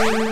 Bye.